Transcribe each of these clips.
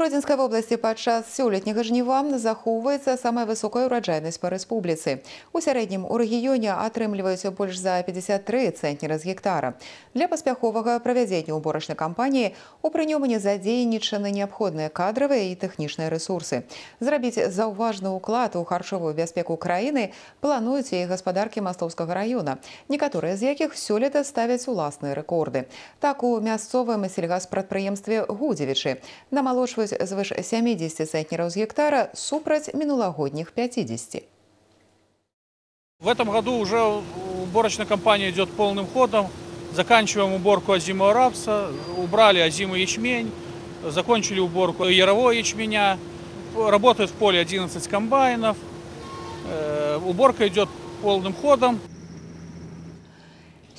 Гродзенскай вобласці падчас сёлетняга жніва захоўваецца самая высокая ўраджайнасць па рэспубліцы. У сярэднім у рэгіёне атрымліваюць больш за 53 цэнтнера з гектара. Для паспяховага правядзення ўборачнай кампаніі у прынёмане задзейнічаны неабходныя кадравыя і тэхнічныя рэсурсы. Зрабіць заўважны ўклад у харчовую бяспеку краіны плануюць і гаспадаркі мастоўскага раёна, некаторыя з якіх сёлета ставяць уласныя рэкорды. Так у мясцовым сельгаспрадпрыемстве Гудзевічы намалочваюць звыш 70 центнеров с гектара супраць минулагодних 50. В этом году уже уборочная кампания идет полным ходом. Заканчиваем уборку озимого рапса, убрали озимый ячмень, закончили уборку ярового ячменя. Работает в поле 11 комбайнов. Э, Уборка идет полным ходом.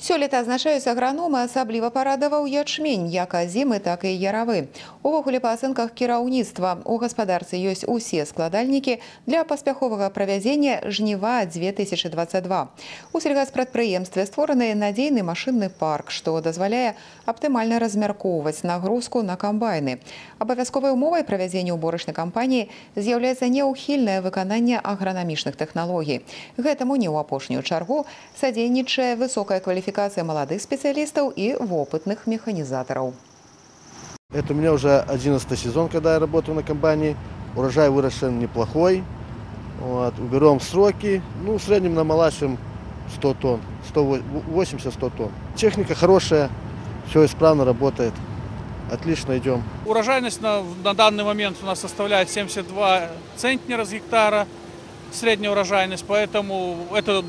Сёлета азначаюць аграномы асабліва парадаваў ячмень як азімы, так і яравы. Увогуле па ацэнках кіраўніцтва у гаспадарцы ёсць усе складальнікі для паспяховага правядзення жніва 2022. У сельгаспрадпрыемстве створаны надзейны машынны парк, што дазваляе аптымальна размяркоўваць нагрузку на камбайны. Абавязковай умовай правядзення ўборачнай кампаніі з'яўляецца неўхільнае выкананне агранамічных тэхналогій. Гэтаму не ў апошнюю чаргу садзейнічае высокая кваліфікацыя квалификация молодых специалистов и опытных механизаторов. Это у меня уже 11 сезон, когда я работаю на компании. Урожай выращен неплохой. Вот, уберем сроки. Ну, в среднем намолачиваем 100 тонн, 180-100 тонн. Техника хорошая, все исправно работает. Отлично идем. Урожайность на, на данный момент у нас составляет 72 центнера с гектара, средняя урожайность, поэтому это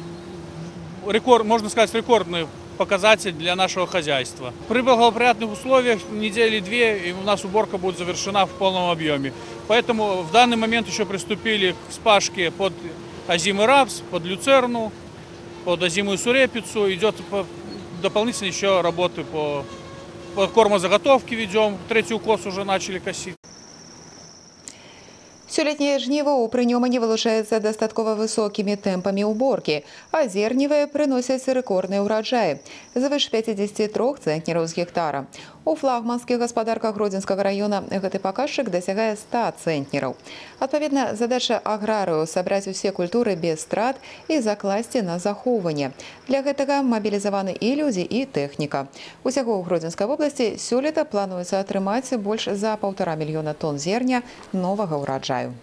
рекорд, можно сказать, рекордный показатель для нашего хозяйства. При благоприятных условиях недели две и у нас уборка будет завершена в полном объеме. Поэтому в данный момент еще приступили к спашке под озимый рапс, под люцерну, под озимую сурепицу. Идет дополнительно еще работы по, по кормозаготовке ведем. Третий укос уже начали косить. Сёлетняе жніво ў прынёмане вылучаецца дастаткова высокімі тэмпамі ўборкі, а зерневыя прыносяць рэкордныя ўраджаі звыш 53 цэнтнераў з гектара. У флагманскіх гаспадарках гродзенскага раёна гэты паказчык дасягае 100 цэнтнераў. Адпаведна, задача аграрыю сабраць усе культуры без страт і закласці на захоўванне. Для гэтага мабілізаваны і людзі і тэхніка. Усяго ў гродзенскай вобласці сёлета плануецца атрымаць больш за паўтара мільёна тонн зерня новага ўраджаю.